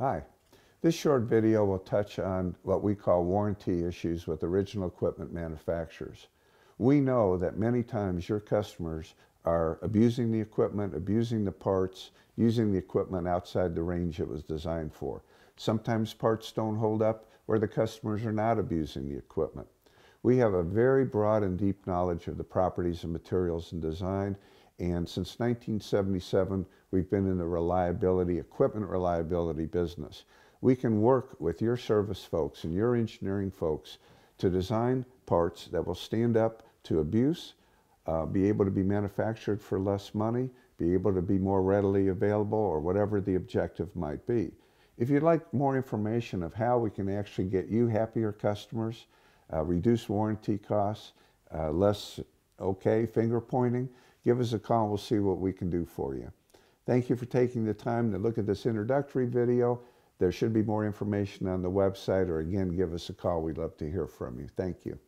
Hi. This short video will touch on what we call warranty issues with original equipment manufacturers. We know that many times your customers are abusing the equipment, abusing the parts, using the equipment outside the range it was designed for. Sometimes parts don't hold up where the customers are not abusing the equipment. We have a very broad and deep knowledge of the properties of materials and design and since 1977 we've been in the reliability, equipment reliability business. We can work with your service folks and your engineering folks to design parts that will stand up to abuse, uh, be able to be manufactured for less money, be able to be more readily available, or whatever the objective might be. If you'd like more information of how we can actually get you happier customers, uh, reduce warranty costs, uh, less okay finger pointing, give us a call. We'll see what we can do for you. Thank you for taking the time to look at this introductory video. There should be more information on the website, or again, give us a call. We'd love to hear from you. Thank you.